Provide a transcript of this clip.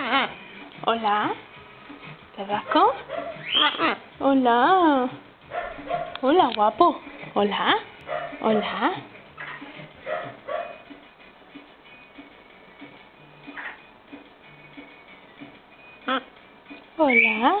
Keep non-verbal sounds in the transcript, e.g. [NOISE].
[LAUGHS] Hola. ¿Carrasco? Hola. Hola, guapo. Hola. Hola. Hola.